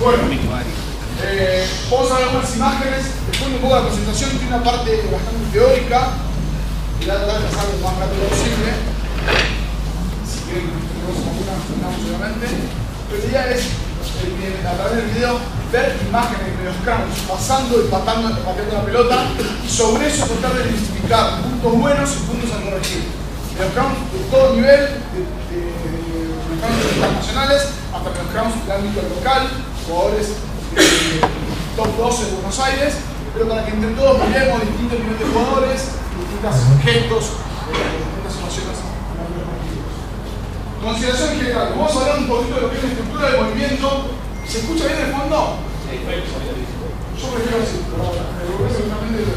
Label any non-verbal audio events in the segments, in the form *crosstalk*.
Bueno, eh, vamos a ver algunas imágenes, después un poco de la presentación, tiene una parte bastante teórica, y la tratar de pasar lo más rápido posible. Si quieren, tenemos alguna, terminamos obviamente. Pero la idea es, eh, a través del video, ver imágenes de los crowns pasando y patando, pateando la pelota, y sobre eso tratar de identificar puntos buenos y puntos a corregir. De los crowns de todo nivel, de, de, de los crowns internacionales, hasta los crowns de ámbito local, jugadores de top 12 de Buenos Aires, pero para que entre todos miremos distintos niveles de jugadores, distintos gestos, eh, distintas partidos. Consideración general, vamos a hablar un poquito de lo que es la estructura del movimiento. ¿Se escucha bien el fondo? Yo prefiero así, pero eh, seguramente lo.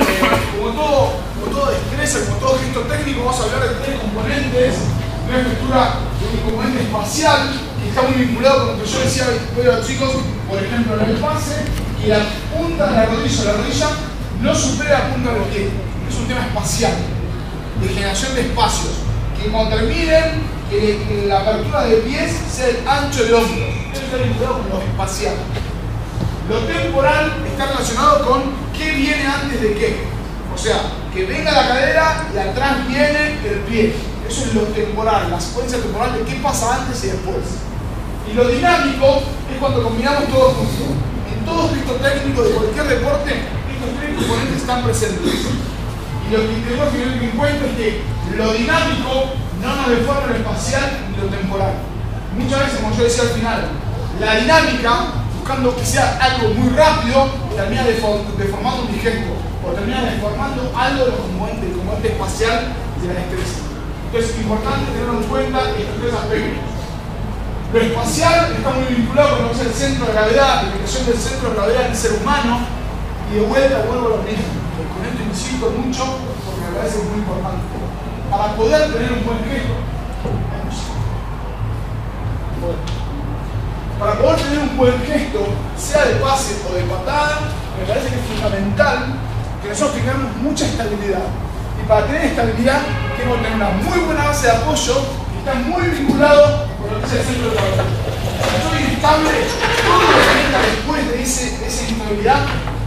Eh, como todo, como toda destreza, como todo gesto técnico, vamos a hablar de tres componentes, una estructura de un componente espacial, está muy vinculado con lo que yo decía hoy a los chicos, por ejemplo, en el pase, y la punta de la rodilla, la rodilla no supera la punta del pie. Es un tema espacial, de generación de espacios, que cuando terminen, que, que la apertura de pies sea el ancho de hombro. Eso está vinculado con lo espacial. Lo temporal está relacionado con qué viene antes de qué. O sea, que venga la cadera y atrás viene el pie. Eso es lo temporal, la secuencia temporal de qué pasa antes y después. Y lo dinámico es cuando combinamos todo junto. En todo escrito técnico de cualquier deporte, estos tres componentes están presentes. Y lo que tenemos que tener en cuenta es que lo dinámico no nos deforma lo espacial ni lo temporal. Muchas veces, como yo decía al final, la dinámica, buscando que sea algo muy rápido, termina deformando un gesto o termina deformando algo de los componentes, del componente espacial de la destreza. Entonces es importante tener en cuenta estos tres aspectos. Lo espacial está muy vinculado con lo que es el centro de gravedad, la ubicación del centro de gravedad del ser humano, y de vuelta vuelvo a lo mismo. Con esto insisto mucho porque me parece muy importante. Para poder tener un buen gesto, para poder tener un buen gesto, sea de pase o de patada, me parece que es fundamental que nosotros tengamos mucha estabilidad. Y para tener estabilidad, tengo que tener una muy buena base de apoyo que está muy vinculado con lo que el centro de. Si estoy inestable, todo lo que venga después de, ese, de esa inestabilidad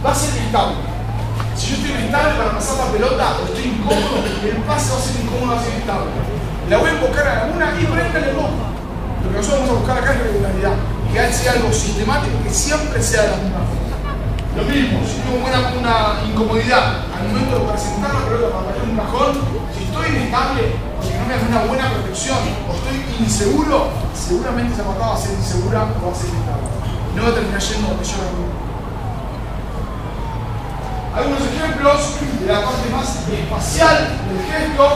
va a ser inestable. Si yo estoy inestable para pasar la pelota, estoy incómodo, el pase va a ser incómodo, va a ser inestable. La voy a invocar a la una y frente le pongo. Lo que nosotros vamos a buscar acá es regularidad. Que sea algo sistemático, que siempre sea de la misma forma. Lo mismo, si tengo una, una incomodidad al momento de presentar la pelota para meter un cajón, si estoy inestable, porque no me hace una buena protección, o estoy inseguro, seguramente esa patada va a ser insegura o va a ser inestable. No va a terminar yendo donde yo la. Algunos ejemplos de la parte más espacial del gesto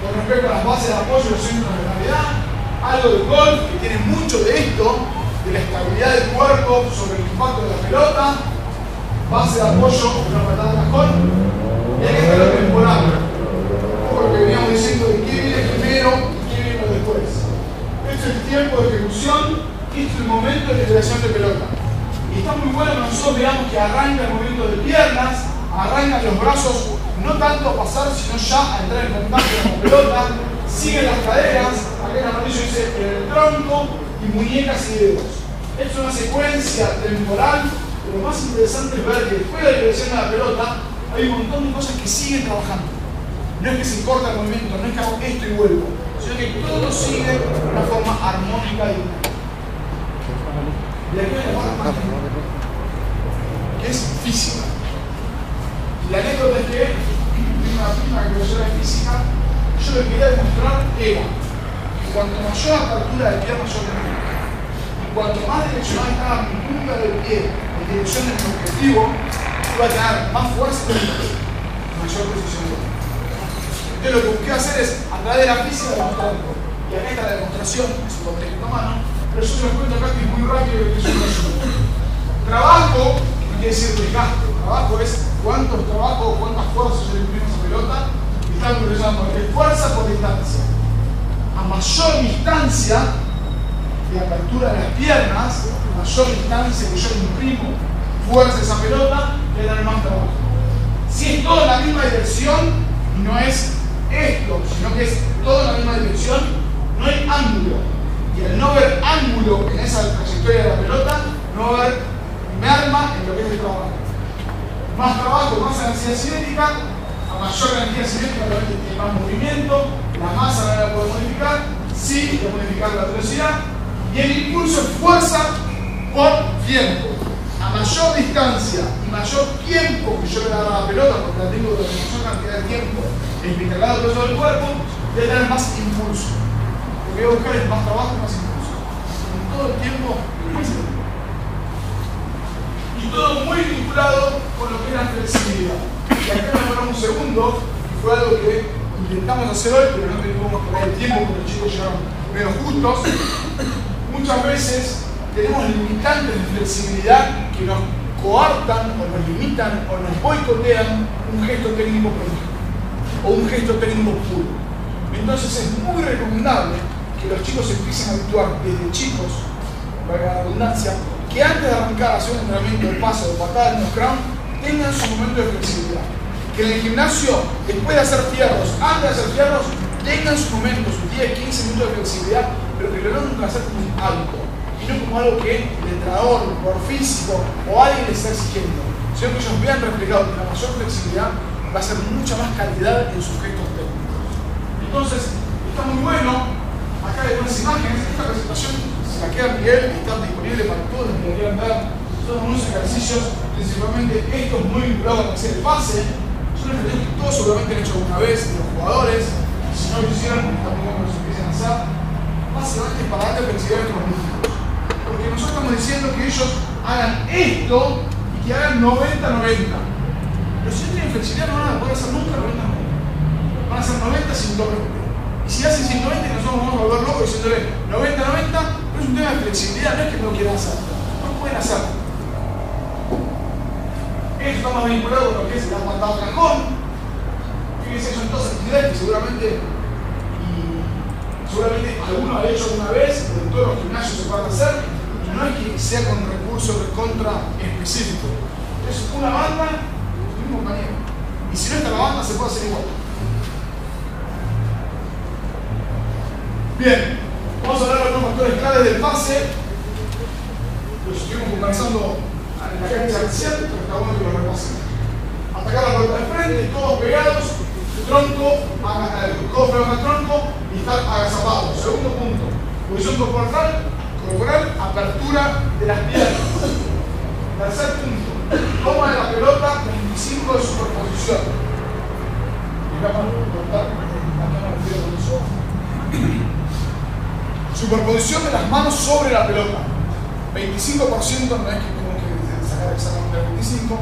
con respecto a las bases de apoyo y los centros de gravedad. Algo de golf que tiene mucho de esto, de la estabilidad del cuerpo sobre el impacto de la pelota. Base de apoyo, una patada de cajón. Y aquí está lo temporal. Poco lo que veníamos diciendo de qué viene primero y qué viene después. Este es el tiempo de ejecución y este es el momento de liberación de pelota. Y está muy bueno que nosotros veamos que arranca el movimiento de piernas, arrancan los brazos no tanto a pasar, sino ya a entrar en contacto con la pelota, siguen las caderas, acá en amarillo dice el tronco y muñecas y dedos. Es una secuencia temporal, lo más interesante es ver que después de la liberación de la pelota hay un montón de cosas que siguen trabajando. No es que se corta el movimiento, no es que hago esto y vuelvo, sino que todo sigue de una forma armónica y. Y aquí hay parte más que es física. La anécdota es que una prima que profesora de física, yo le quería demostrar era que cuanto mayor apertura de pierna yo tenía, y cuanto más direccionada estaba mi punta del pie en dirección de mi objetivo, iba a tener más fuerza y mayor precisión. Entonces lo que busqué hacer es, a través de la física, demostrarlo. Y acá está la demostración, es un contexto a mano, pero yo se cuento acá que es muy rápido y que es un Trabajo, que no quiere decir desgaste, trabajo es cuántos trabajos, cuántas fuerzas yo le imprimo a esa pelota, y están utilizando fuerza por distancia. A mayor distancia de apertura de las piernas, mayor distancia que yo imprimo fuerza esa pelota, le dan más trabajo. Si es todo en la misma dirección, no es esto, sino que es todo en la misma dirección, no hay ángulo. Y al no ver ángulo en esa trayectoria de la pelota, no va a haber merma en lo que es el trabajo. Más trabajo, más energía cinética, a mayor energía cinética obviamente tiene más movimiento, la masa no la puede modificar, sí puede modificar la velocidad, y el impulso es fuerza por tiempo. A mayor distancia y mayor tiempo que yo le agarro a la pelota, porque la tengo de mayor cantidad de tiempo en mi cargado peso del cuerpo, voy a tener más impulso. Lo que voy a buscar es más trabajo y más impulso. En todo el tiempo. Y todo muy vinculado con lo que es la flexibilidad. Y acá me paramos un segundo, y fue algo que intentamos hacer hoy, pero no tuvimos que el tiempo porque los chicos llegaron menos justos. Muchas veces tenemos limitantes de flexibilidad que nos coartan o nos limitan o nos boicotean un gesto técnico o un gesto técnico puro. Entonces es muy recomendable que los chicos empiecen a habituar desde chicos, para la redundancia, que antes de arrancar a hacer un entrenamiento de paso, de patada, de crown, tengan su momento de flexibilidad. Que en el gimnasio, después de hacer fierros, antes de hacer fierros, tengan su momento, sus 10, 15 minutos de flexibilidad, pero que lo logren hacer como un hábito. Y no como algo que el entrenador, por físico o alguien les está exigiendo. Sino que ellos vean reflejado que la mayor flexibilidad va a ser mucha más calidad en sus gestos técnicos. Entonces, está muy bueno. Acá hay unas imágenes. Esta presentación se la queda Miguel, está disponible para todos que quieran ver. Son unos ejercicios, principalmente estos muy vinculados a hacer el pase. Son ejercicios que todos seguramente han hecho alguna vez los jugadores. Si no lo bueno que se empiecen a hacer. Básicamente es para darle flexibilidad a nuestros músculos. Porque nosotros estamos diciendo que ellos hagan esto y que hagan 90-90. Pero si no tienen flexibilidad no van a poder hacer nunca 90 Van a hacer 90 120. Y si hacen 120 nosotros vamos a volver locos diciéndole 90-90, pero es un tema de flexibilidad, no es que no quieran hacer. No pueden hacer. Esto está más vinculado con lo que es la patada cajón. Fíjense, son todas actividades que seguramente y seguramente alguno ha hecho alguna vez, en todos los gimnasios se pueden hacer, no es que sea con recursos de contra específico. Es una banda compañero. Y si no está la banda, se puede hacer igual. Bien, vamos a hablar de algunos factores claves del pase. Los estuvimos conversando en la cancha recién, pero está bueno que lo repasemos. Atacar la pelota de frente, todos pegados, tronco, todos pegados al tronco y estar agazapados. Segundo punto, posición corporal, corporal, apertura de las piernas. Tercer punto, toma de la pelota 25 de superposición. Superposición de las manos sobre la pelota. 25% no es que tengo que sacar exactamente el 25,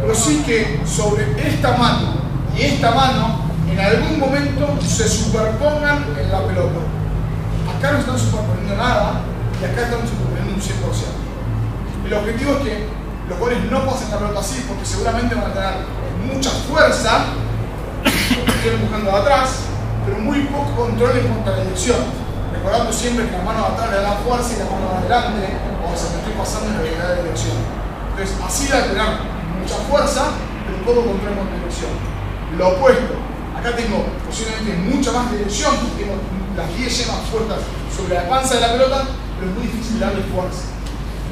pero sí que sobre esta mano y esta mano en algún momento se superpongan en la pelota. Acá no están superponiendo nada y acá están superponiendo un 100%. El objetivo es que los goles no pasen la pelota así porque seguramente van a tener mucha fuerza, estoy empujando de atrás, pero muy poco control en cuanto a la dirección. Recordando siempre que la mano de atrás le da fuerza y la mano de adelante, o sea, me estoy pasando en la realidad de dirección. Entonces, así va a tener mucha fuerza, pero poco control en cuanto a dirección. Lo opuesto, acá tengo posiblemente mucha más dirección, tengo las 10 yemas fuertes sobre la panza de la pelota, pero es muy difícil darle fuerza.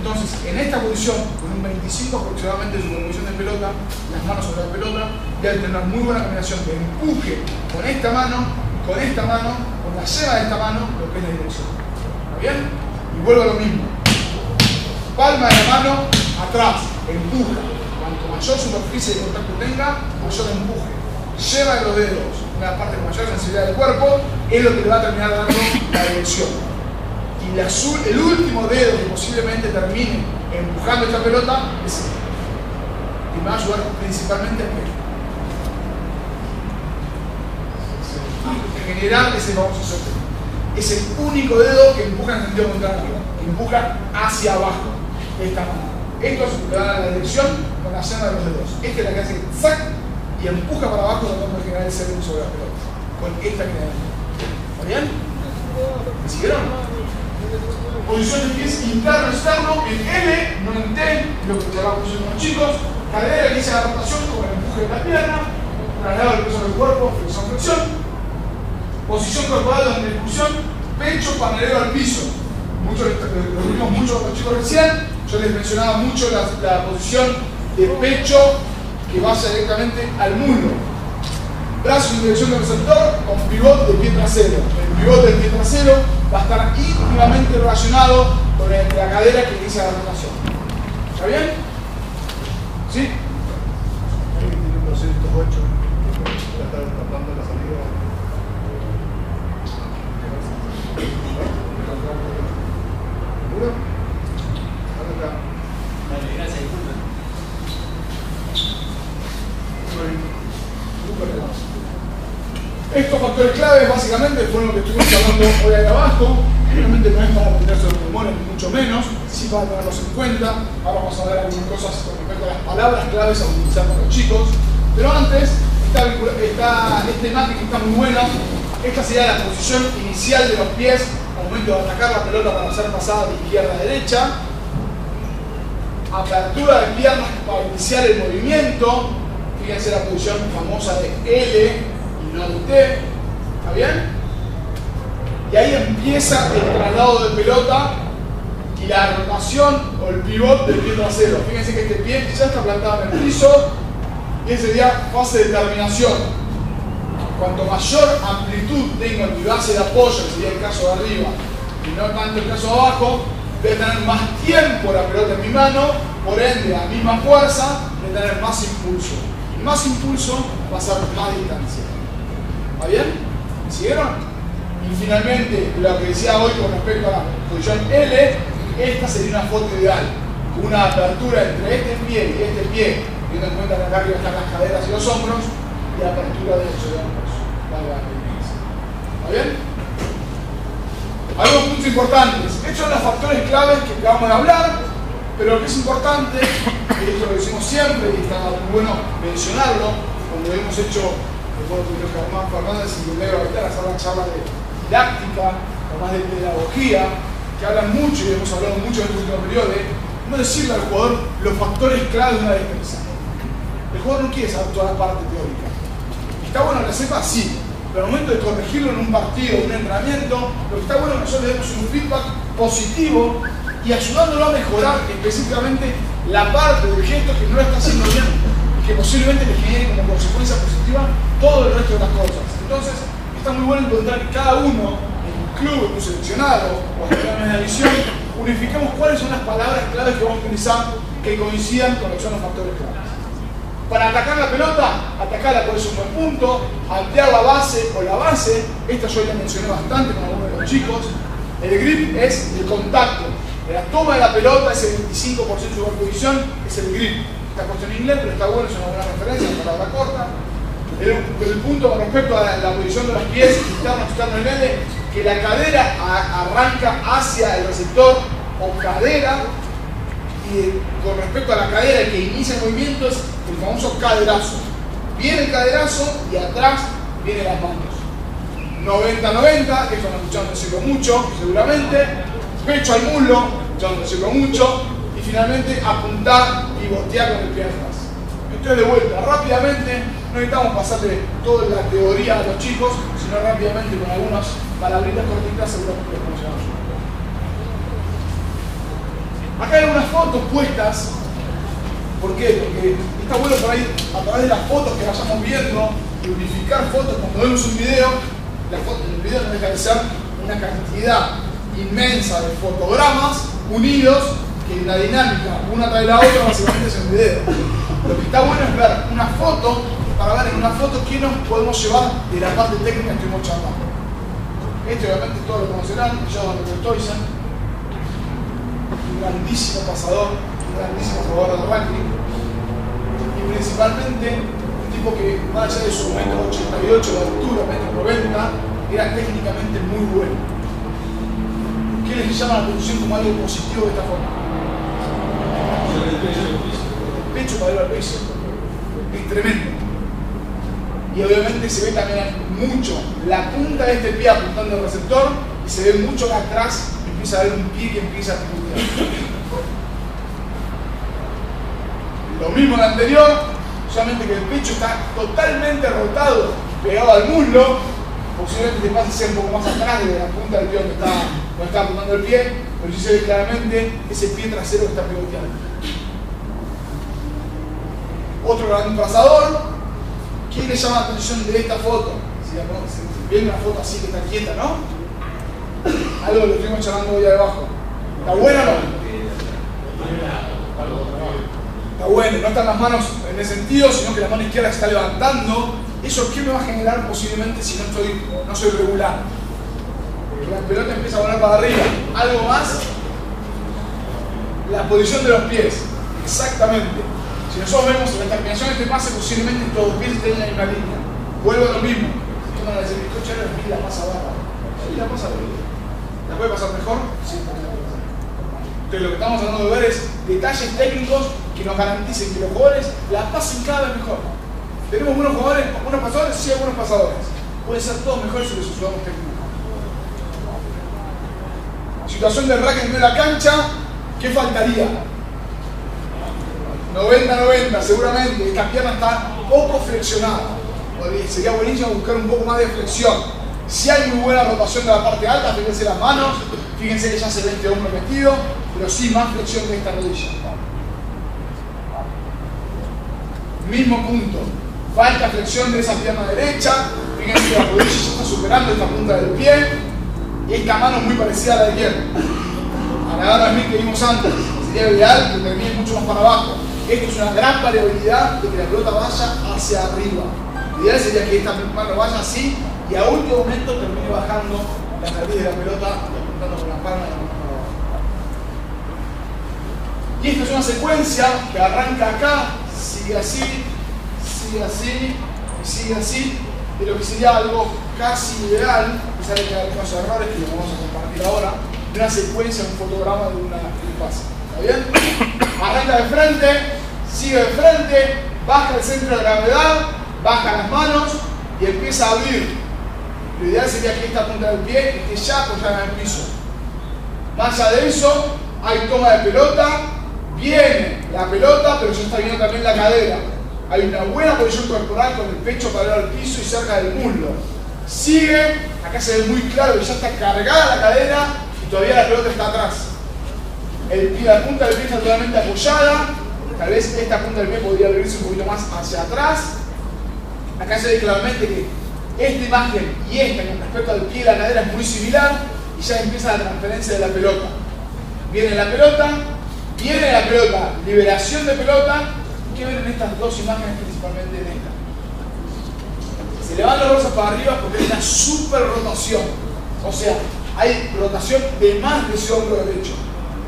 Entonces, en esta posición, con un 25 aproximadamente de superposición de pelota, las manos sobre la pelota, debe tener una muy buena combinación de empuje con esta mano, con esta mano, con la yema de esta mano, lo que es la dirección. ¿Está bien? Y vuelvo a lo mismo. Palma de la mano, atrás, empuja. Cuanto mayor superficie de contacto tenga, mayor empuje. Lleva los dedos, una parte con mayor sensibilidad del cuerpo, es lo que le va a terminar dando la dirección y azul, el último dedo que posiblemente termine empujando esta pelota es este. Y va a ayudar principalmente a mí. En general, ese a. Es el único dedo que empuja en sentido contrario, que empuja hacia abajo. Esta mano. Esto es lo que da la dirección con la llama de los dedos. Esta es la que hace zac y empuja para abajo tratando de generar el cerebro sobre la pelota. Con esta que ¿Está bien? ¿Me siguieron? Posición de pies interno, externo, en L, no en T, lo que llamamos los chicos. Cadera que dice la rotación con el empuje de la pierna. Traslado del peso del cuerpo, flexión, flexión. Posición corporal donde la expulsión, pecho paralelo al piso. Muchos, lo vimos mucho con los chicos recién. Yo les mencionaba mucho la, la posición de pecho que vaya directamente al muslo. Brazo en dirección del receptor con pivot de pie trasero. El pivot del pie trasero va a estar íntimamente relacionado con la cadera que inicia la rotación. ¿Está bien? ¿Sí? 8. Básicamente fueron lo que estuvimos hablando hoy ahí abajo. Realmente no es para aprenderse los pulmones, mucho menos, sí para tenerlos en cuenta. Ahora vamos a ver algunas cosas con respecto a las palabras claves a utilizar con los chicos. Pero antes, esta, esta, este mate que está muy bueno, esta sería la posición inicial de los pies al momento de atacar la pelota para ser pasada de izquierda a derecha. Apertura de piernas para iniciar el movimiento. Fíjense la posición famosa de L no de usted. ¿Está bien? Y ahí empieza el traslado de pelota y la rotación o el pivot del pie trasero. Fíjense que este pie ya está plantado en el piso y ese sería fase de terminación. Cuanto mayor amplitud tengo en mi base de apoyo, que sería el caso de arriba, y no tanto el caso de abajo, voy a tener más tiempo la pelota en mi mano, por ende a misma fuerza, voy a tener más impulso. Y más impulso va a ser más distancia. ¿Está bien? ¿Siguieron? Y finalmente, lo que decía hoy con respecto a la posición L, esta sería una foto ideal, una apertura entre este pie y este pie, teniendo en cuenta que acá arriba están las caderas y los hombros, y apertura de los hombros. ¿Está bien? Algunos puntos importantes. Estos son los factores claves que acabamos de hablar, pero lo que es importante, y esto lo decimos siempre, y está muy bueno mencionarlo, cuando hemos hecho recuerdo que Germán Fernández y Leo Gaitán hacer una charla de didáctica o más de pedagogía, que hablan mucho y hemos hablado mucho en este último periodo no decirle al jugador los factores clave de una defensa. El jugador no quiere saber toda la parte teórica. Está bueno que sepa, sí, pero al momento de corregirlo en un partido, en un entrenamiento, lo que está bueno es que nosotros le demos un feedback positivo y ayudándolo a mejorar específicamente la parte del gesto que no lo está haciendo bien que posiblemente le genere como consecuencia positiva todo el resto de las cosas. Entonces, está muy bueno encontrar que cada uno, en un club, en un seleccionado o en una visión, unifiquemos cuáles son las palabras claves que vamos a utilizar que coincidan con lo que son los factores claves. Para atacar la pelota, atacarla por eso un buen punto, ampliar la base o la base, esta yo ya mencioné bastante con algunos de los chicos, el grip es el contacto, la toma de la pelota, ese 25% de superposición es el grip está puesto en inglés, pero está bueno, es una buena referencia, una palabra corta. El, el punto con respecto a la, posición de los pies internos, externos y L, que la cadera arranca hacia el receptor o cadera, y con respecto a la cadera que inicia el movimiento es el famoso caderazo. Viene el caderazo y atrás vienen las manos. 90-90, que esto lo escuchado decirlo mucho, seguramente. Pecho al muslo, escuchando decirlo mucho finalmente apuntar y botear con el pie atrás. Entonces de vuelta, rápidamente, no necesitamos pasarle toda la teoría a los chicos, sino rápidamente con algunas palabritas cortitas seguramente lo funcionamos. Acá hay algunas fotos puestas. ¿Por qué? Porque está bueno por ahí, a través de las fotos que vayamos viendo, unificar fotos, cuando vemos un video, la el video no deja de ser una cantidad inmensa de fotogramas unidos que la dinámica una tras la otra básicamente es el video. Lo que está bueno es ver una foto para ver en una foto qué nos podemos llevar de la parte técnica que estuvimos charlando. Este obviamente todos lo conocerán, Jordan Stoisen, un grandísimo pasador, un grandísimo jugador de rugby y principalmente un tipo que más allá de su metro 88 de altura, metro 90, era técnicamente muy bueno. ¿Qué les llama la atención como algo positivo de esta forma? El pecho para ir al peso. Es tremendo. Y obviamente se ve también mucho la punta de este pie apuntando al receptor y se ve mucho acá atrás, empieza a ver un pie que empieza a puntear. Lo mismo en el anterior, solamente que el pecho está totalmente rotado, pegado al muslo, posiblemente te pase ser un poco más atrás de la punta del pie donde está, donde está apuntando el pie, pero sí se ve claramente ese pie trasero que está pivoteando. Otro gran trazador. ¿Quién le llama la atención de esta foto? Si ven una foto así que está quieta, ¿no? Algo lo estuvimos charlando hoy abajo. ¿Está bueno o no? Está bueno, no están las manos en ese sentido, sino que la mano izquierda se está levantando. ¿Eso qué me va a generar posiblemente si no, estoy, no soy regular? la pelota empieza a volar para arriba. ¿Algo más? La posición de los pies. Exactamente. Si nosotros vemos la terminación de este pase, posiblemente todos pies estén en la línea. Vuelvo a lo mismo. Esto no la dice, coche ahora la pasa. Ahí la pasa. ¿La puede pasar mejor? Sí, Entonces lo que estamos tratando de ver es detalles técnicos que nos garanticen que los jugadores la pasen cada vez mejor. Tenemos buenos jugadores, buenos pasadores, sí, buenos pasadores. Puede ser todos mejores si los usamos técnicos. Situación del racket en la cancha, ¿qué faltaría? 90-90, seguramente. Esta pierna está poco flexionada. Sería buenísimo buscar un poco más de flexión. Si hay muy buena rotación de la parte alta, fíjense las manos, fíjense que ya se ve este hombro metido, pero sí más flexión de esta rodilla. Mismo punto. Falta flexión de esa pierna derecha. Fíjense que la rodilla ya está superando esta punta del pie. Y esta mano es muy parecida a la de izquierda. A la gana que vimos antes. Sería ideal que termine mucho más para abajo. Esto es una gran variabilidad de que la pelota vaya hacia arriba. Lo ideal sería que esta mano vaya así y a último momento termine bajando la nariz de la pelota y apuntando con la palma de la mano. Y esta es una secuencia que arranca acá, sigue así, sigue así y sigue así, de lo que sería algo casi ideal, a pesar de que hay algunos errores que vamos a compartir ahora, de una secuencia, un fotograma de una pase. ¿Está bien? Arranca de frente, sigue de frente, baja el centro de gravedad, baja las manos y empieza a abrir lo ideal sería que esta punta del pie esté ya apoyada en el piso. Más allá de eso, hay toma de pelota, viene la pelota, pero ya está viendo también la cadera. Hay una buena posición corporal con el pecho parado al piso y cerca del muslo. Sigue, acá se ve muy claro que ya está cargada la cadera y todavía la pelota está atrás. El, la punta del pie está totalmente apoyada, tal vez esta punta del pie podría abrirse un poquito más hacia atrás. Acá se ve claramente que esta imagen y esta con respecto al pie y la cadera es muy similar y ya empieza la transferencia de la pelota. Viene la pelota, viene la pelota, liberación de pelota. ¿Qué ven en estas dos imágenes principalmente en esta? Se levantan los brazos para arriba porque hay una super rotación. O sea, hay rotación de más de ese hombro derecho.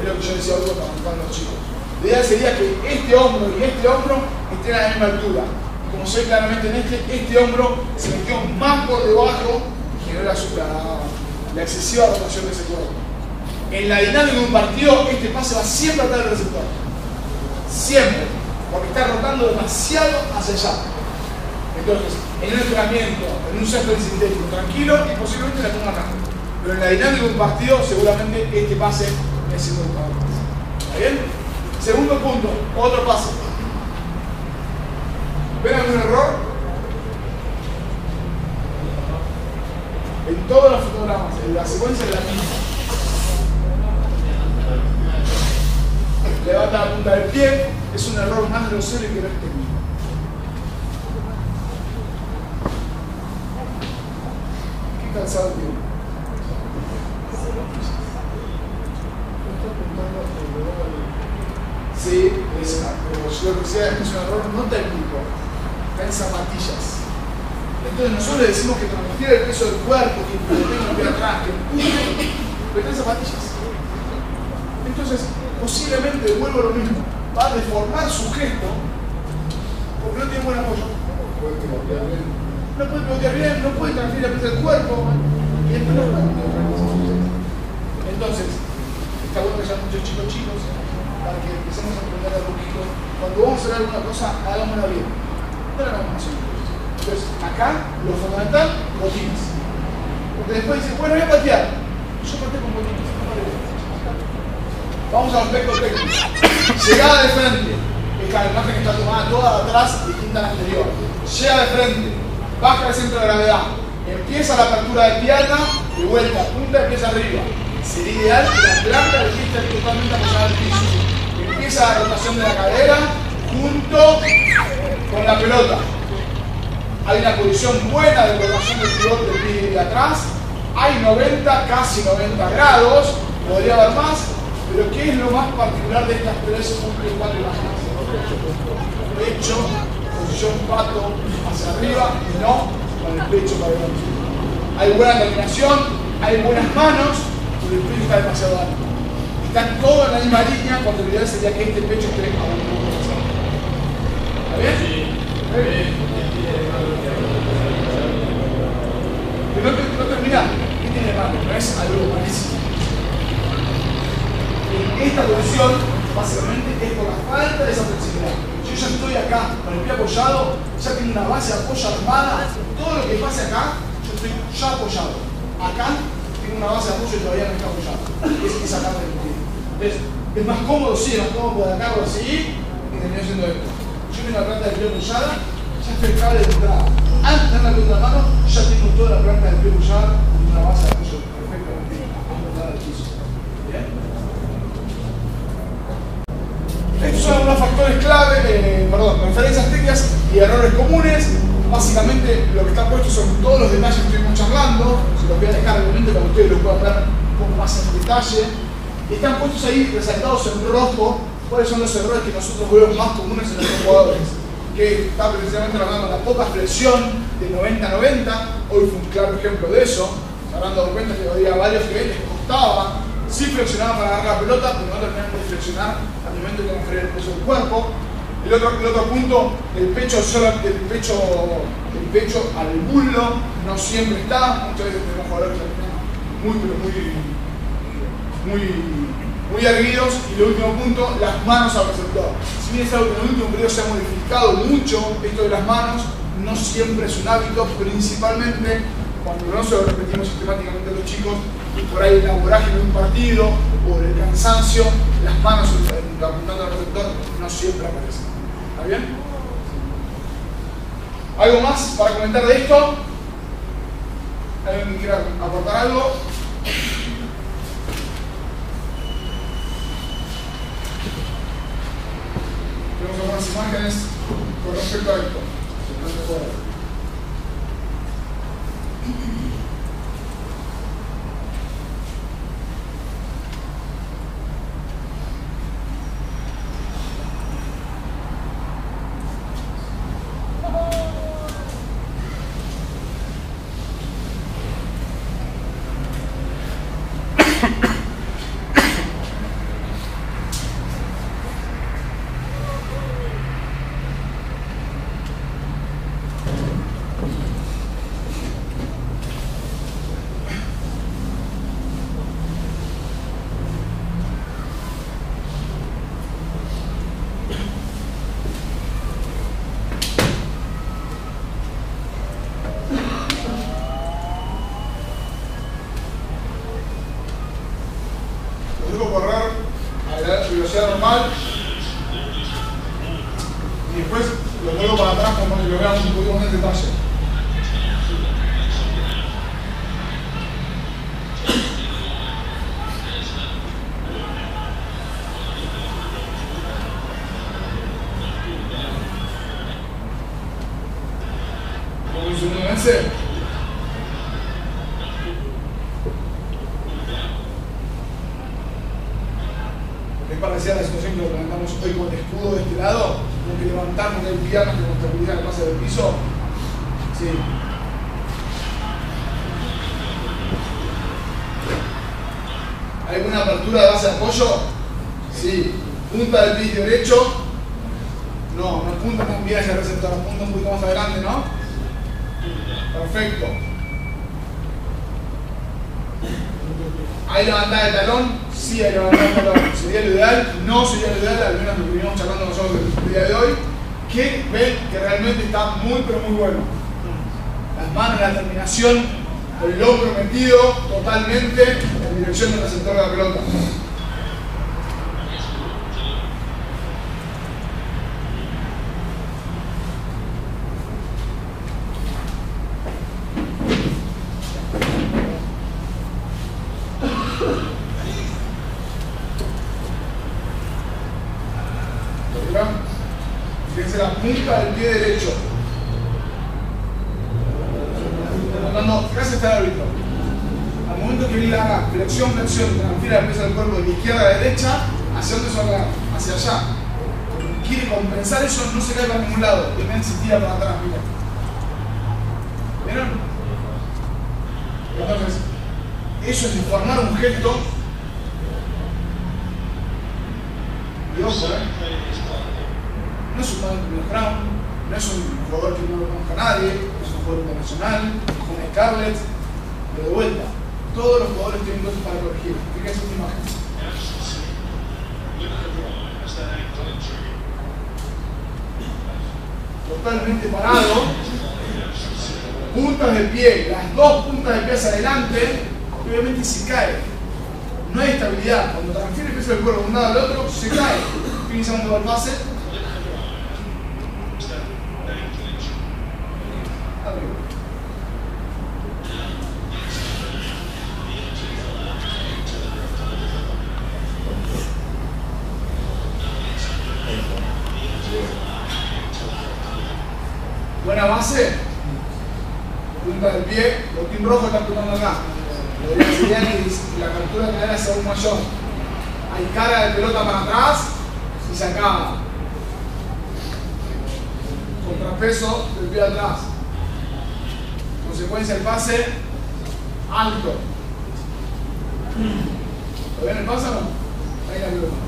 Lo que yo decía hoy cuando los chicos. La idea sería que este hombro y este hombro estén a la misma altura como se ve claramente en este, este hombro se metió más por debajo que no era la, excesiva rotación de ese cuerpo. En la dinámica de un partido, este pase va siempre atrás del receptor. Siempre. Porque está rotando demasiado hacia allá. Entonces, en un entrenamiento, en un césped sintético tranquilo, y posiblemente la ponga acá. Pero en la dinámica de un partido, seguramente este pase ¿Está bien? Segundo punto, otro pase. ¿Ven algún error? En todos los fotogramas, en la secuencia es la misma. Levanta la punta del pie, es un error más grosero que no es técnico. ¿Qué cansado tiene? Sí, es, como yo decía, es un error no técnico está en zapatillas. Entonces nosotros le decimos que transfiere el peso del cuerpo, que el pie atrás, que empuje, pero está en zapatillas. Entonces, posiblemente, vuelvo a lo mismo, va a deformar su gesto porque no tiene buen apoyo. No puede pivotear bien, no puede transferir el peso del cuerpo y después no puede Entonces, bueno que sean muchos chicos chicos para que empecemos a aprender a poquito. Cuando vamos a hacer alguna cosa, hagámosla bien. Entonces, acá lo fundamental, botines. Porque después dice, bueno, voy a patear. Yo pateé con botines. Vamos al aspecto técnico. Llegada de frente. Esta imagen está tomada toda atrás, distinta a la anterior. Llega de frente. Baja el centro de gravedad. Empieza la apertura de pierna, de vuelta, punta, empieza arriba. Sería ideal que la planta esté totalmente apoyada al piso. Empieza la rotación de la cadera junto con la pelota. Hay una posición buena de rotación del pivote del pie de atrás. Hay 90, casi 90 grados. Podría haber más. Pero ¿qué es lo más particular de estas tres cuatro imágenes? Pecho, posición pato hacia arriba y no con el pecho para adelante. Hay buena terminación, hay buenas manos, el pecho está demasiado alto. Están todos en la misma línea cuando el ideal sería que este pecho esté a un poco más alto. ¿Está bien? Pero no, no termina. ¿Qué tiene malo? No es algo malísimo. Esta posición, básicamente, es por la falta de esa flexibilidad. Yo ya estoy acá, con el pie apoyado, ya tengo una base de apoyo armada, todo lo que pase acá, yo estoy ya apoyado. Acá tengo una base de apoyo y todavía no está apoyado. Es, es acá del pie. Entonces, es más cómodo, sí, es más cómodo por acá o así, y termino haciendo esto. Yo tengo la planta del pie apoyada, ya estoy cable de entrada. Antes de darle mano, ya tengo toda la planta del pie apoyada y una base de apoyo perfectamente apoyada al piso. ¿Bien? Estos son algunos factores clave, eh, perdón, referencias técnicas y errores comunes. Básicamente lo que está puesto son todos los detalles que estuvimos charlando. Se los voy a dejar obviamente para que ustedes lo puedan ver un poco más en detalle. Están puestos ahí resaltados en rojo cuáles son los errores que nosotros vemos más comunes en los jugadores. Que está precisamente hablando de la poca flexión del 90-90. Hoy fue un claro ejemplo de eso. Se habrán dado cuenta que había varios que les costaba sí flexionaban para agarrar la pelota, pero no terminaban de flexionar al momento de transferir el peso del cuerpo. El otro, el otro punto, el pecho, solo, el, pecho, el pecho al bullo no siempre está. Muchas veces muy, pero muy, muy, muy erguidos. Y el último punto, las manos al receptor. Si bien es algo que en el último periodo se ha modificado mucho, esto de las manos no siempre es un hábito, principalmente cuando no se lo repetimos sistemáticamente a los chicos, y por ahí la vorágine de un partido o el cansancio, las manos apuntando al receptor no siempre aparecen. ¿Está bien? ¿Algo más para comentar de esto? ¿Alguien que quiera aportar algo? Tenemos algunas imágenes con respecto a esto. Lo dejo correr a la velocidad normal y después lo vuelvo para atrás como que lo vean un poquito más en detalle. ¿Cómo dice uno vence? es parecida a la situación que lo levantamos hoy con el escudo de este lado, tengo que levantarnos del piernas que nuestra habilidad que pasa del piso. Sí. ¿Hay alguna apertura de base de apoyo? Sí. Punta del pie derecho. No, no punta con hacia el receptor, punta un poquito más adelante, ¿no? Perfecto. ¿Hay levantada de talón? Sí, hay levantada de talón. ¿Sería lo ideal? No sería lo ideal, al menos lo que venimos charlando nosotros el día de hoy. Que ven que realmente está muy, pero muy bueno. Las manos, la terminación, el hombro metido totalmente dirección del receptor de la pelota. punta del pie derecho. Cuando, acá está el árbitro. Al momento que él haga flexión, flexión, transfiera el peso del cuerpo de izquierda a derecha, ¿hacia dónde se va a Hacia allá. Quiere compensar eso, no se cae para ningún lado. Y se tira para atrás, mira. ¿Vieron? Entonces, eso es informar un gesto. Y ojo, ¿eh? No es un primer ground, no es un jugador que no lo conozca nadie, es un jugador internacional, con Scarlett, pero de vuelta, todos los jugadores tienen cosas para corregir. Fíjense esta imagen. Totalmente parado, puntas de pie, las dos puntas de pie hacia adelante, obviamente se cae. No hay estabilidad. Cuando transfiere el peso del cuerpo de un lado al otro, se cae. Va el pase. Buena base. Punta del pie. Botín rojo está apuntando acá. Debería que la captura que da es aún mayor. Pelota para atrás y se acaba. Contrapeso del pie atrás. Consecuencia el pase alto. ¿Lo ven el pase no? Ahí la pelota.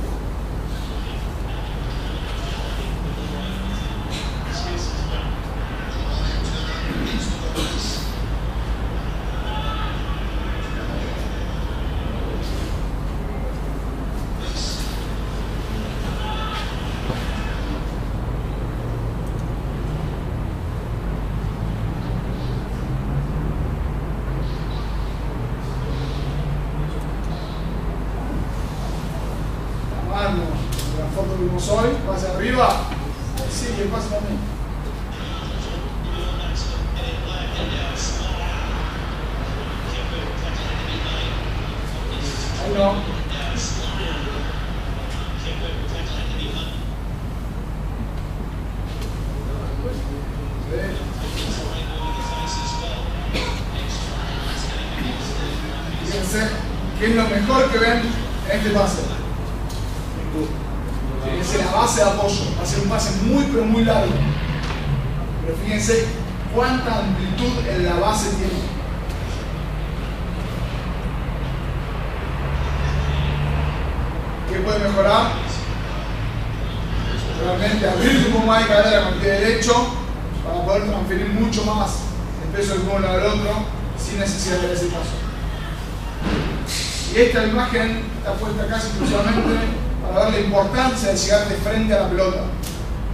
¿Qué es lo mejor que ven en este pase? Es la base de apoyo. Va a ser un pase muy pero muy largo. Pero fíjense cuánta amplitud en la base tiene. ¿Qué puede mejorar? Realmente abrir un poco más de cadera con el pie derecho para poder transferir mucho más el peso del uno al otro sin necesidad de ese paso. Esta imagen está puesta casi exclusivamente para darle importancia de llegar de frente a la pelota.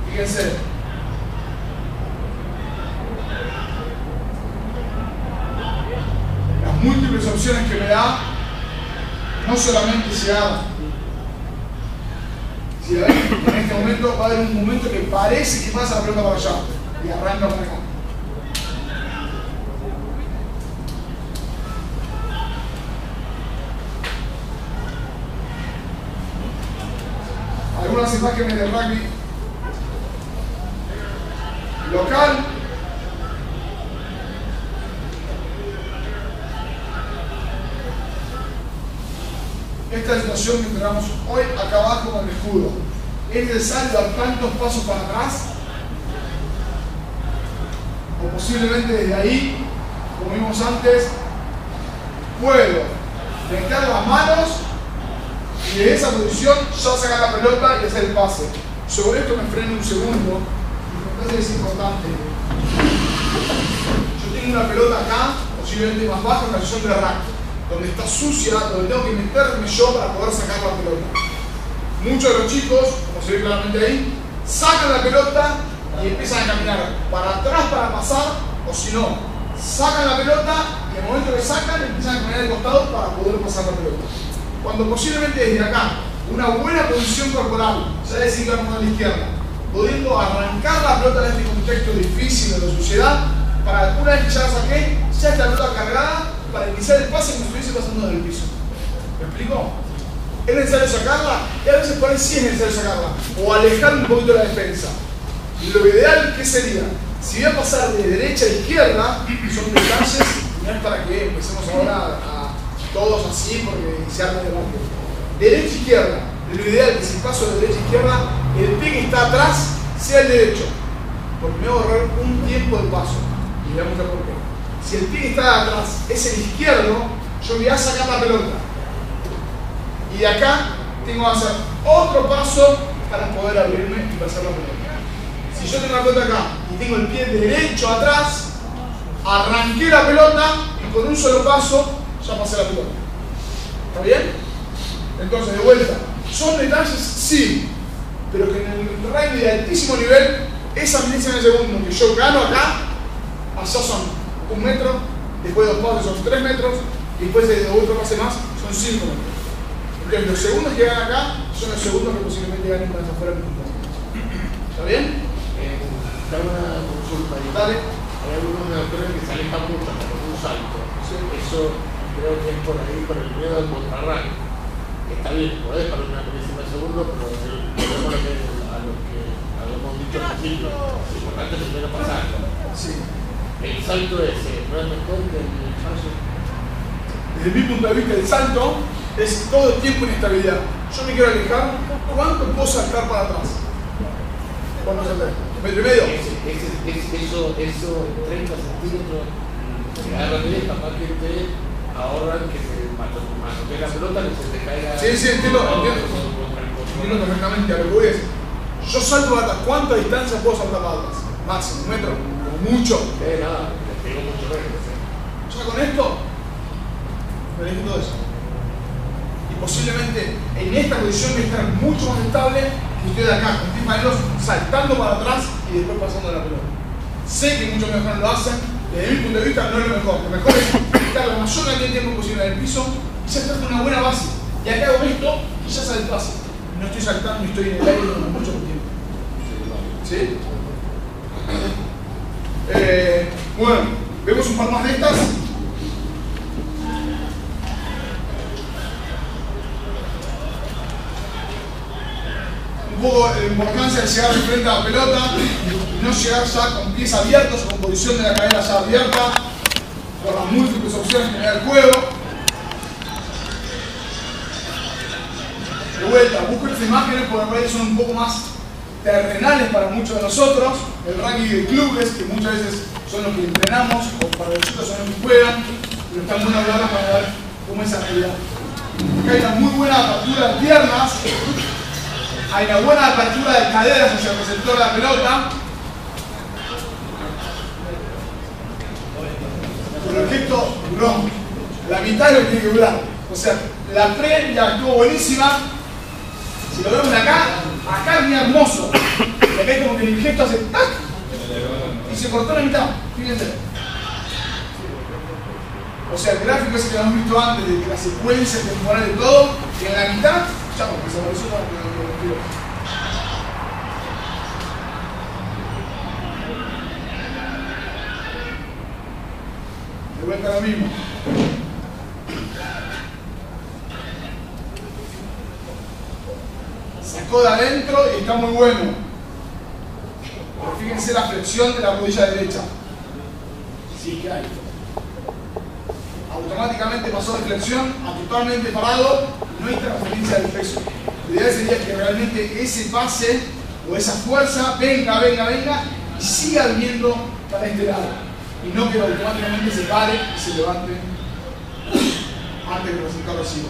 Fíjense. Las múltiples opciones que me da, no solamente llegar. Si en este momento va a haber un momento que parece que pasa la pelota para allá y arranca para acá. algunas imágenes del rugby local. Esta situación que tenemos hoy acá abajo con el escudo. ¿Es necesario dar tantos pasos para atrás? O posiblemente desde ahí, como vimos antes, puedo meter las manos y de esa posición ya sacar la pelota y hacer el pase. Sobre esto me freno un segundo, me es importante. Yo tengo una pelota acá, posiblemente más baja, en la posición de rack, donde está sucia, donde tengo que meterme yo para poder sacar la pelota. Muchos de los chicos, como se ve claramente ahí, sacan la pelota y empiezan a caminar para atrás para pasar, o si no, sacan la pelota y el momento que sacan empiezan a caminar al costado para poder pasar la pelota cuando posiblemente desde acá, una buena posición corporal, ya decir la mano a la izquierda, pudiendo arrancar la pelota en este contexto difícil de la sociedad, para una vez que ya la saqué, ya está pelota cargada para iniciar el pase como si estuviese pasando del piso. ¿Me explico? ¿Es necesario sacarla? Y a veces por ahí sí es necesario sacarla. O alejar un poquito la defensa. Lo ideal, ¿qué sería? Si voy a pasar de derecha a izquierda, son detalles, no es para que empecemos ahora a, todos así porque se arme debate. Derecha a izquierda, lo ideal es que si paso de derecha a izquierda, el pie que está atrás sea el derecho, porque me voy a ahorrar un tiempo de paso. Y voy a mostrar por qué. Si el pie que está atrás es el izquierdo, yo voy a sacar la pelota. Y de acá tengo que hacer otro paso para poder abrirme y pasar la pelota. Si yo tengo la pelota acá y tengo el pie derecho atrás, arranqué la pelota y con un solo paso ya pasé la pelota. ¿Está bien? Entonces, de vuelta, ¿son detalles? Sí, pero que en el rango de altísimo nivel, esa milésima de segundo que yo gano acá, allá son un metro, después de dos pasos son tres metros, después de otro pase más son cinco metros. Entonces, los segundos que ganan acá son los segundos que posiblemente ganen más afuera del ¿Está bien? Eh, una consulta. Dale. Hay algunos de que se alejan mucho hasta con un salto. Eso creo que es por ahí, por el miedo al contrarranque. Está bien, podés para una milésima de segundo, pero volvemos a lo que, a lo que habíamos dicho al principio. Lo importante es primero pasar. Sí. El salto ese, ¿no es mejor que el paso? Desde mi punto de vista, el salto es todo el tiempo inestabilidad. Yo me quiero alejar, ¿cuánto puedo saltar para atrás? ¿Cuánto saltar? ¿Metro y medio? Ese, eso, eso, 30 centímetros, se agarra bien, capaz que te ahorran que se que la pelota que se te caiga. Sí, sí, entiendo, entiendo. Entiendo perfectamente a lo que voy es. Yo salto hasta cuánta distancia puedo saltar para atrás. Máximo, un metro, mucho. Eh, nada, te pego mucho menos. Ya con esto, me dejo todo eso. Posiblemente en esta posición voy a estar mucho más estable que de acá, con Tim Panelos saltando para atrás y después pasando la pelota. Sé que muchos mejores lo hacen, desde mi punto de vista no es lo mejor. Lo mejor es estar la mayor cantidad de tiempo posible en el piso y ya estar con una buena base. Y acá hago esto y ya sale el pase. No estoy saltando y estoy en el aire durante mucho tiempo. ¿Sí? Eh, bueno, vemos un par más de estas. La importancia de llegar de frente a la pelota, no llegar ya con pies abiertos, con posición de la cadera ya abierta, por las múltiples opciones que me da el juego. De vuelta, busco estas imágenes porque por son un poco más terrenales para muchos de nosotros, el ranking de clubes, que muchas veces son los que entrenamos, o para los chicos son los que juegan, pero están muy hablados para ver cómo es la realidad. Acá hay una muy buena apertura de piernas, hay una buena apertura de caderas hacia el receptor de la pelota, pero el gesto duró la mitad lo tiene que durar. O sea, la pre ya estuvo buenísima. Si lo vemos acá, acá es hermoso. Y acá es como que el gesto hace ¡tac! y se cortó la mitad. Fíjense. O sea, el gráfico ese que hemos visto antes, la secuencia temporal de todo, y en la mitad, ya porque apareció para que lo De vuelta a lo mismo. Sacó de adentro y está muy bueno. Pero fíjense la flexión de la rodilla derecha. Sí que hay. Automáticamente pasó de flexión a totalmente parado no hay transferencia del peso. Lo ideal sería que realmente ese pase o esa fuerza venga, venga, venga y siga viniendo para este lado y no que automáticamente se pare y se levante antes que el resultado siga.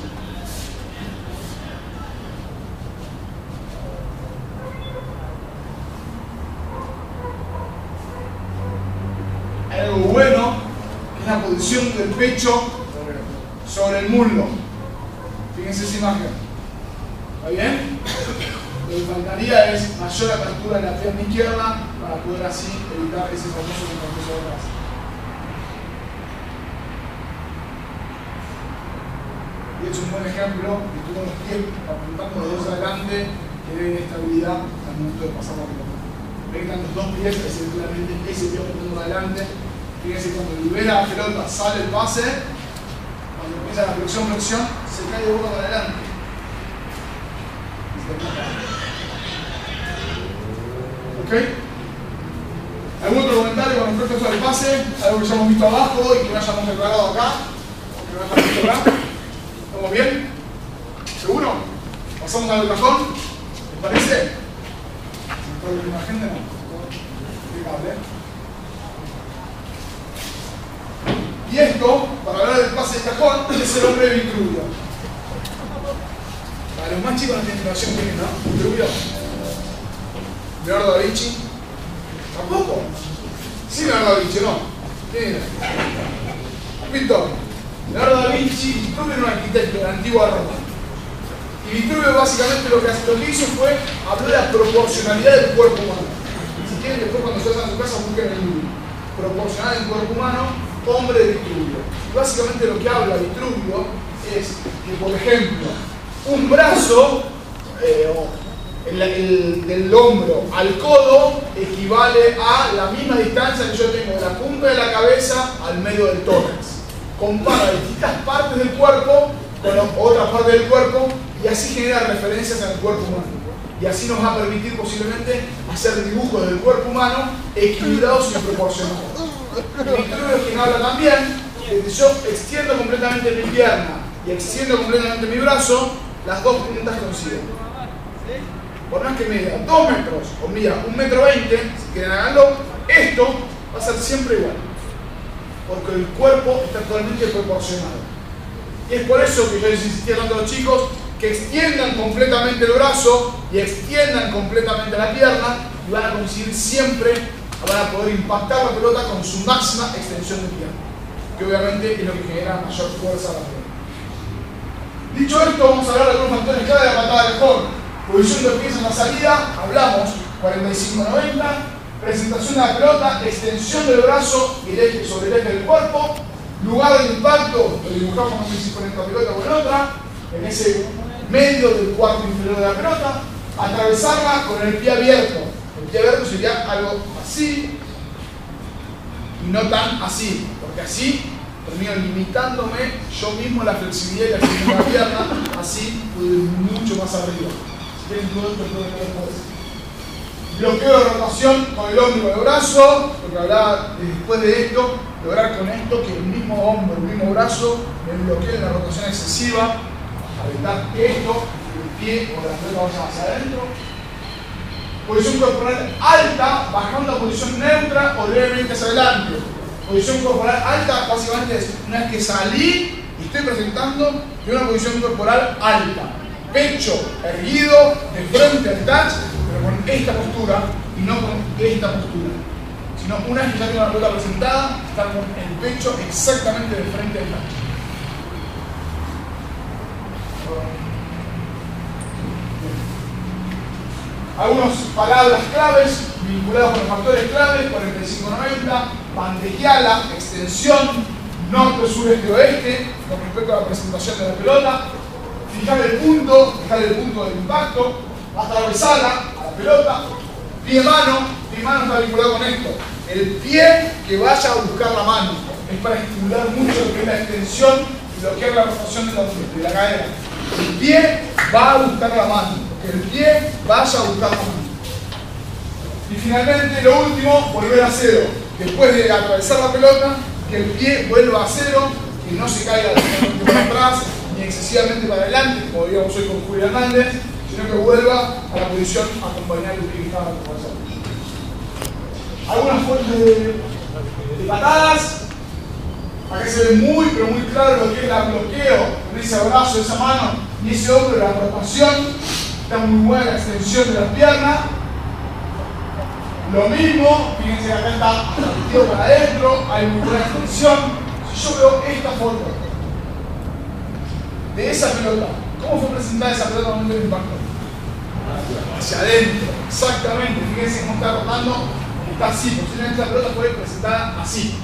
Hay algo bueno, es la posición del pecho sobre el muslo. Fíjense esa imagen. ¿Está bien? Lo que faltaría es mayor apertura en la pierna izquierda para poder así evitar ese famoso contrapeso de atrás. Y hecho un buen ejemplo, estoy con los pies apuntando los dos adelante, que den estabilidad al momento de pasar la pelota. Ven que los dos pies, es claramente ese pie apuntando adelante. Fíjense cuando libera la pelota, sale el pase, cuando empieza la flexión, se cae boca para adelante. ¿Ok? respecto al pase, algo que ya hemos visto abajo y que no hayamos declarado acá, o. ¿Estamos bien? ¿Seguro? ¿Pasamos al cajón? ¿Les parece? ¿Se me la? No. Explicable. Y esto, para hablar del pase de cajón, es el hombre Vitruvio. Para los más chicos no tienen con él, ¿no? Vitruvio. Leonardo da Vinci. ¿Tampoco? Sí, Leonardo da Vinci, no. Mira. Víctor. Leonardo da Vinci, Vitruvio era un arquitecto de la antigua Roma. Y Vitruvio básicamente lo que, lo que hizo fue hablar de la proporcionalidad del cuerpo humano. Si quieren, después cuando se a su casa busquen el. Proporcional del cuerpo humano, hombre de Vitruvio. Básicamente lo que habla Vitruvio es que, por ejemplo, un brazo eh, el, del hombro al codo equivale a la misma distancia que yo tengo de la punta de la cabeza al medio del tórax. Compara distintas partes del cuerpo con otras partes del cuerpo y así genera referencias en el cuerpo humano. Y así nos va a permitir posiblemente hacer dibujos del cuerpo humano equilibrados y proporcionados. *laughs* El quien habla también que yo extiendo completamente mi pierna y extiendo completamente mi brazo, las dos puntas coinciden por más que mida 2 metros o mida 1 metro 20, si quieren háganlo, esto va a ser siempre igual. Porque el cuerpo está totalmente proporcionado. Y es por eso que yo les insistía tanto a los chicos que extiendan completamente el brazo y extiendan completamente la pierna y van a conseguir siempre, van a poder impactar la pelota con su máxima extensión de pierna. Que obviamente es lo que genera mayor fuerza a la pelota. Dicho esto, vamos a hablar de algunos factores clave de la patada del joven. Posición de pies en la salida, hablamos, 45-90, presentación de la pelota, extensión del brazo y el eje sobre el eje del cuerpo, lugar de impacto, lo dibujamos no sé si con esta pelota o en otra, en ese medio del cuarto inferior de la pelota, atravesarla con el pie abierto. Pie abierto sería algo así y no tan así, porque así termino limitándome yo mismo la flexibilidad y la flexibilidad de la pierna, así puedo ir mucho más arriba. Bloqueo de rotación con el hombro y el brazo, lo que hablaba después de esto, lograr con esto que el mismo hombro, el mismo brazo, me bloquee la rotación excesiva, evitar esto, el pie o la pelota vaya hacia adentro. Posición corporal alta, bajando a posición neutra o levemente hacia adelante. Posición corporal alta, básicamente es una vez que salí y estoy presentando de una posición corporal alta pecho erguido, de frente al touch, pero con esta postura y no con esta postura. Sino una vez que ya tengo la pelota presentada, estar con el pecho exactamente de frente al touch. Algunas palabras claves vinculadas con factores claves, 4590, bandejiala, extensión, norte, sur, este, oeste, con respecto a la presentación de la pelota, fijar el punto, fijar el punto del impacto, atravesarla a la pelota, pie-mano, pie-mano está vinculado con esto. El pie que vaya a buscar la mano es para estimular mucho lo que es la extensión y bloquear la rotación de la, de la cadera. El pie va a buscar la mano, que el pie vaya a buscar mano. Y finalmente, lo último, volver a cero. Después de atravesar la pelota, que el pie vuelva a cero, que no se caiga para atrás, excesivamente para adelante, como digamos hoy con Julio Hernández, sino que vuelva a la posición acompañada y utilizada como Algunas fuentes de, patadas. Acá se ve muy, pero muy claro lo que es el bloqueo ese abrazo, esa mano y ese hombro, la rotación. Está muy buena extensión de las piernas. Lo mismo, fíjense que acá está metido para adentro, hay muy buena extensión. Si yo veo esta foto, de esa pelota. ¿Cómo fue presentada esa pelota el momento del impacto? Hacia adentro, exactamente. Fíjense cómo está rotando, está así. Posiblemente la pelota fue presentada así.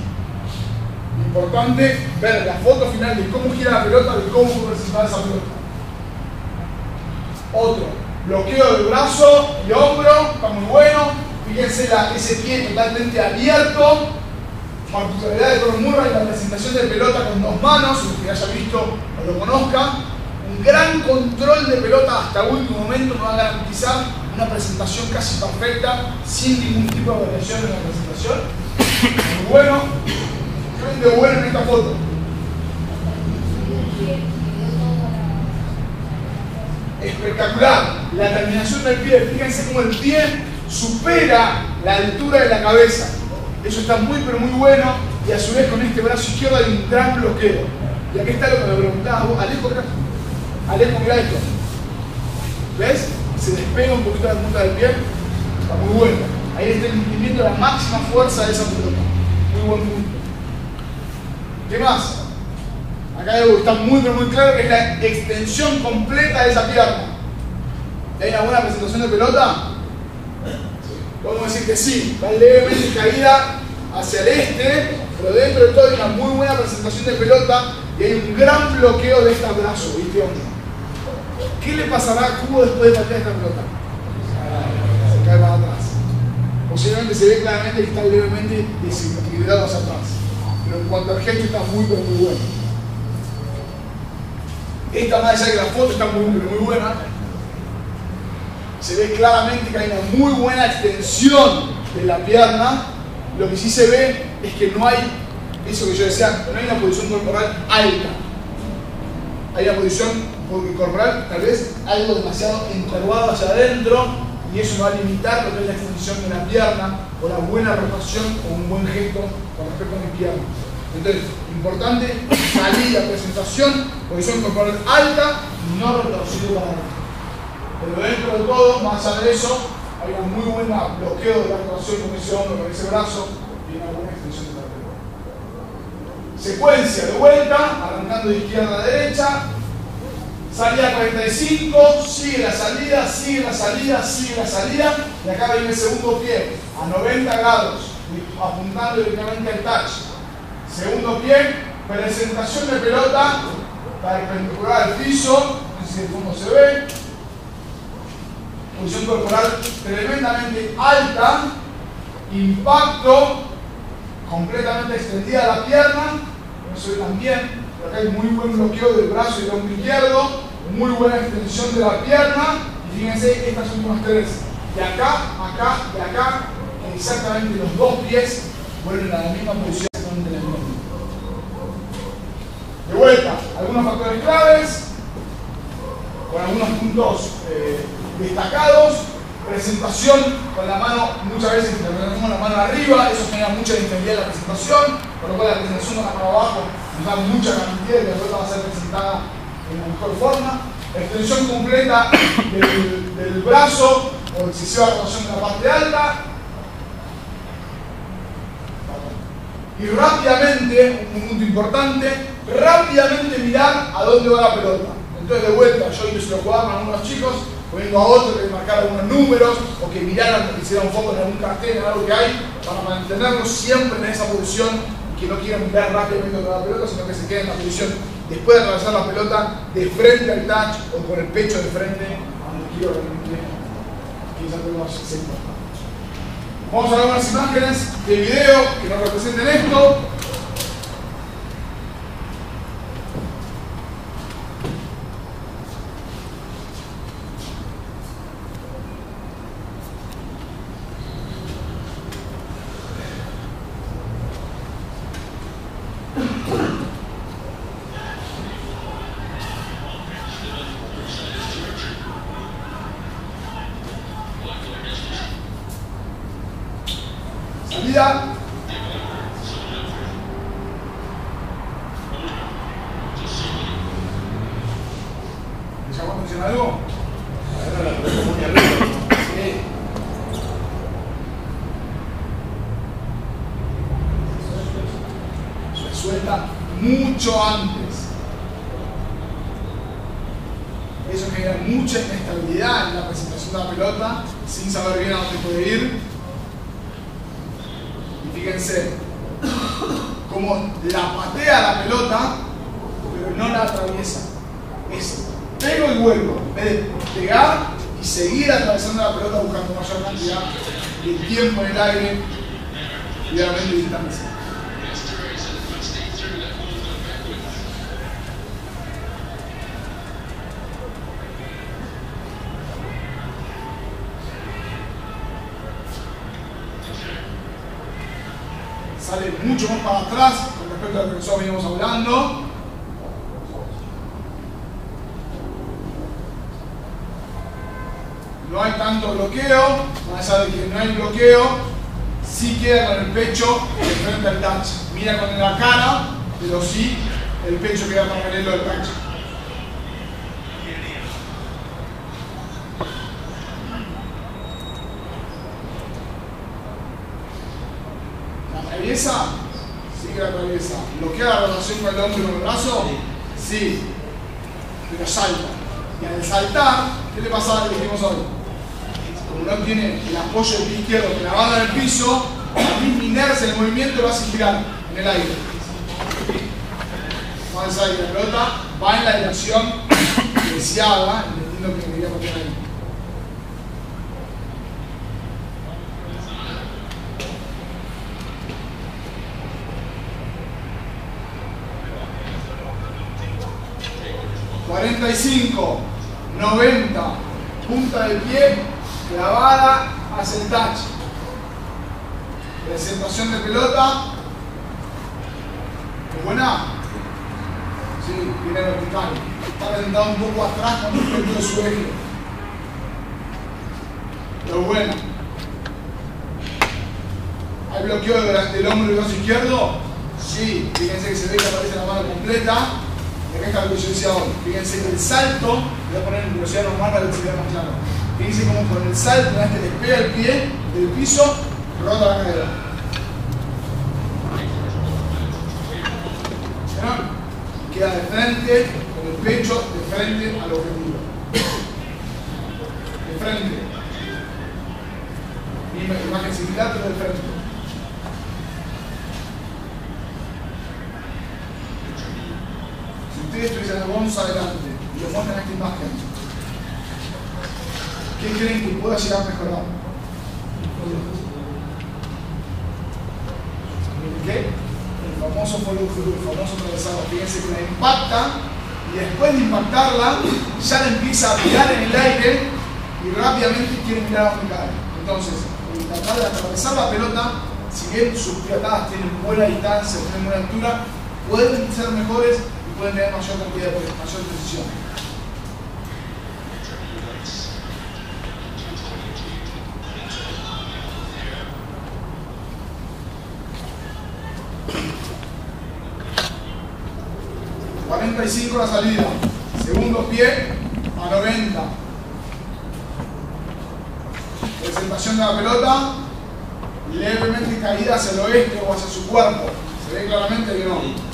Importante ver la foto final de cómo gira la pelota, de cómo fue presentada esa pelota. Otro, bloqueo del brazo y hombro, está muy bueno. Fíjense ese pie totalmente abierto, particularidad de Conor Murray, la presentación de pelota con dos manos, el que haya visto o lo conozca, un gran control de pelota hasta último momento nos va a garantizar una presentación casi perfecta, sin ningún tipo de variación en la presentación. muy bueno. ¿Qué de bueno en esta foto? Espectacular. La terminación del pie. Fíjense cómo el pie supera la altura de la cabeza. Eso está muy, pero muy bueno. Y a su vez con este brazo izquierdo hay un gran bloqueo. Y aquí está lo que me preguntaba vos. Alejo, Alejo, mira esto. ¿Ves? Se despega un poquito la punta del pie. Está muy bueno. Ahí está el la máxima fuerza de esa pelota. Muy buen punto. ¿Qué más? Acá está muy, muy claro, que es la extensión completa de esa pierna. ¿Hay una buena presentación de pelota? Podemos decir que sí, está levemente caída hacia el este, pero dentro de todo hay una muy buena presentación de pelota y hay un gran bloqueo de este brazo, ¿viste? ¿Qué le pasará a Cubo después de patear esta pelota? Se cae para atrás. Posiblemente se ve claramente que está levemente desequilibrado hacia atrás. Pero en cuanto al gesto está muy, muy bueno. Esta más allá que la foto está muy, muy buena, se ve claramente que hay una muy buena extensión de la pierna. Lo que sí se ve es que no hay, eso que yo decía, no hay una posición corporal alta. Hay una posición corporal tal vez algo demasiado encorvado hacia adentro y eso va a limitar lo que es la extensión de la pierna o la buena rotación o un buen gesto con respecto a mi pierna. Entonces, importante, salida, presentación, posición corporal alta no retorcido para adentro. Pero dentro de todo, más allá de eso, hay un muy buen bloqueo de la rotación con ese hombro, con ese brazo y una buena extensión de la. Secuencia de vuelta, arrancando de izquierda a derecha, salida 45, sigue la salida, sigue la salida, sigue la salida, y acá viene el segundo pie a 90 grados, apuntando directamente al touch. Segundo pie, presentación de pelota perpendicular al piso, si el fondo se ve, posición corporal tremendamente alta, impacto, completamente extendida la pierna, no se ve también, pero acá hay muy buen bloqueo del brazo y del hombro izquierdo, muy buena extensión de la pierna, y fíjense, estas son tres, de acá, acá, de acá, exactamente los dos pies vuelven a la misma posición, exactamente la misma. Vuelta, algunos factores claves, con algunos puntos eh, destacados, presentación con la mano, muchas veces con la mano arriba, eso genera mucha inestabilidad en la presentación, por lo cual la presentación acá para abajo nos da mucha cantidad y la pelota va a ser presentada en la mejor forma. Extensión completa *coughs* del, del brazo o excesiva rotación de la parte alta. Y rápidamente, un punto importante, rápidamente mirar a dónde va la pelota. Entonces de vuelta, yo hice lo jugaban a algunos chicos, poniendo a otro que marcar algunos números o que miraran, que hicieran foco en algún cartel, en algo que hay, para mantenerlos siempre en esa posición que no quieran mirar rápidamente con la pelota, sino que se queden en la posición después de atravesar la pelota de frente al touch o con el pecho de frente a donde quiero realmente que esa pelota se. Vamos a ver unas imágenes de video que nos representen esto. El pecho de frente al touch. Mira con la cara, pero sí el pecho queda paralelo al touch. atraviesa? Sí que la atraviesa. ¿Bloquea la rotación con el hombro y con el brazo? Sí. Pero salta. Y al saltar, ¿qué le pasa a lo que dijimos hoy? Como no tiene el apoyo del pie izquierdo clavado en el piso, la inercia del movimiento lo hace girar en el aire. Más allá la pelota va en la dirección deseada, entendiendo que quería poner ahí. 45, 90, punta del pie, clavada hacia el touch. Presentación de pelota. ¿Es buena? Sí, viene vertical. Está presentado un poco atrás con respecto de su eje. Pero bueno. ¿Hay bloqueo del hombro y brazo izquierdo? Sí, fíjense que se ve que aparece la mano completa de acá está hoy. Fíjense que el salto, voy a poner en velocidad normal para que se vea más claro. Fíjense cómo con el salto, que despega el pie del piso, la cadera. ¿Vieron? Queda de frente, con el pecho de frente al objetivo. De frente. Misma imagen similar, pero de frente. ustedes tuviesen a adelante y lo muestran esta imagen, ¿qué creen que pueda llegar a mejorar? El famoso through, el famoso atravesado. Fíjense que la impacta y después de impactarla ya la empieza a mirar en el aire y rápidamente quiere mirar a donde cae. Entonces, al tratar de atravesar la pelota, si bien sus piatadas tienen buena distancia, tienen buena altura, pueden ser mejores pueden tener mayor cantidad de mayor precisión. ...45 la salida... ...segundo pie... ...a 90... ...presentación de la pelota... ...levemente caída hacia el oeste o hacia su cuerpo... ...se ve claramente que no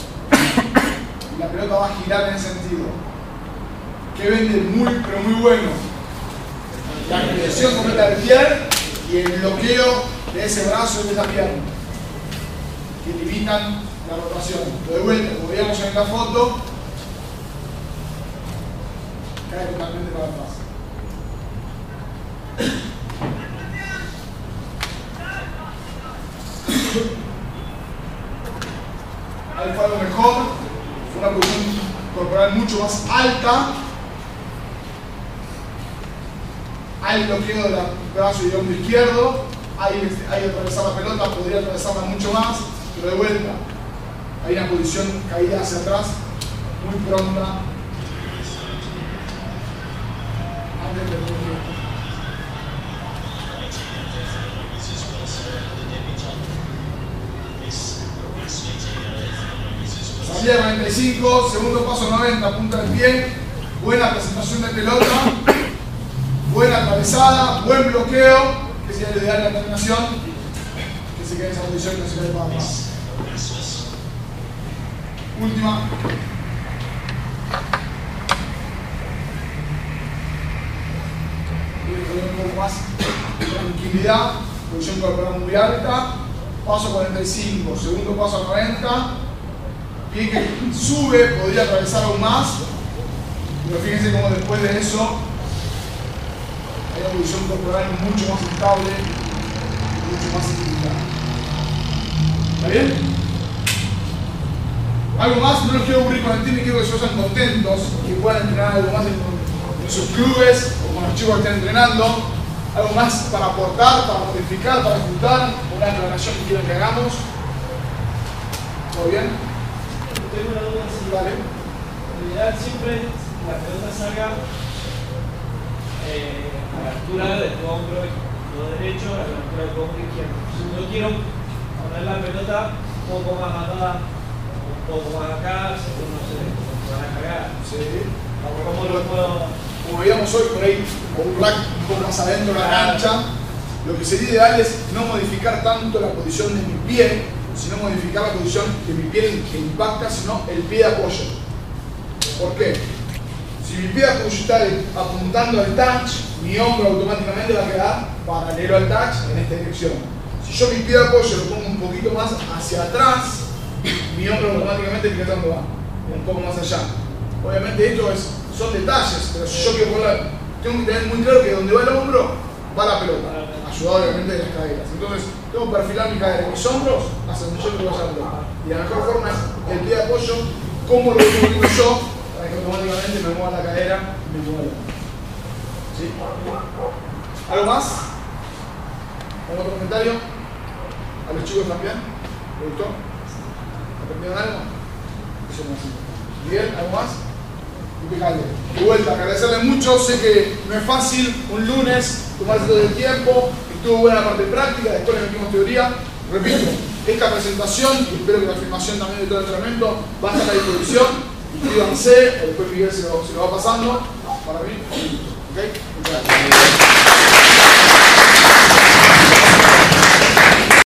la pelota va a girar en ese sentido. Que vende muy, pero muy bueno. La creación completa del pie y el bloqueo de ese brazo y de esa pierna. Que limitan la rotación. de vuelta, como veíamos en la foto, cae totalmente para atrás. Ahí fue algo mejor. Una posición corporal mucho más alta, hay bloqueo del brazo y hombro izquierdo, hay, hay atravesar la pelota, podría atravesarla mucho más, pero de vuelta, hay una posición caída hacia atrás, muy pronta, Salida 45, segundo paso 90, punta del pie, buena presentación de pelota, buena atravesada, buen bloqueo, que sería lo ideal de la terminación, que se quede en esa posición que no se quede para atrás. Última. un poco más tranquilidad, posición corporal muy alta, paso 45, segundo paso 90, pie que sube, podría atravesar aún más, pero fíjense cómo después de eso hay una posición corporal mucho más estable, mucho más equilibrada. ¿Está bien? Algo más, no los quiero aburrir con el team y quiero que se vayan contentos, que puedan entrenar algo más en, sus clubes o con los chicos que estén entrenando, algo más para aportar, para modificar, para disfrutar, una aclaración que quieran que hagamos. ¿Todo bien? Tengo una duda si Vale. lo ideal siempre la pelota salga eh, a la altura de tu hombro izquierdo derecho, a la altura de tu hombro izquierdo. Si no quiero poner la pelota un poco más acá, un poco más acá, según no sé, van a cagar. Sí. ¿Cómo lo puedo...? Como veíamos hoy por ahí, con un rack un poco más adentro de la cancha, lo que sería ideal es no modificar tanto la posición de mi pie, sino modificar la posición de mi pie que impacta, sino el pie de apoyo. ¿Por qué? Si mi pie de apoyo está apuntando al touch, mi hombro automáticamente va a quedar paralelo al touch en esta dirección. Si yo mi pie de apoyo lo pongo un poquito más hacia atrás, mi hombro automáticamente queda donde va, un poco más allá. Obviamente esto es, son detalles, pero si yo quiero poner, tengo que tener muy claro que donde va el hombro, va la pelota, ayudado obviamente de las caderas. Entonces, tengo que perfilar mi cadera, mis hombros hacia donde yo quiero vaya la. Y la mejor forma es el pie de apoyo, cómo lo movimiento yo, para que automáticamente me mueva la cadera y me mueva hombro. ¿Sí? ¿Algo más? ¿Algún comentario? ¿A los chicos también? ¿Le gustó? ¿Aprendieron algo? ¿Bien? ¿Algo más? De vuelta, agradecerle mucho. Sé que no es fácil un lunes tomarse todo el tiempo. Estuvo buena parte práctica, después le metimos teoría. Repito, esta presentación, y espero que la filmación también de todo el entrenamiento, va a estar a disposición. Inscríbanse, o después Miguel se lo, se lo va pasando. Para mí, ¿ok? Muchas gracias.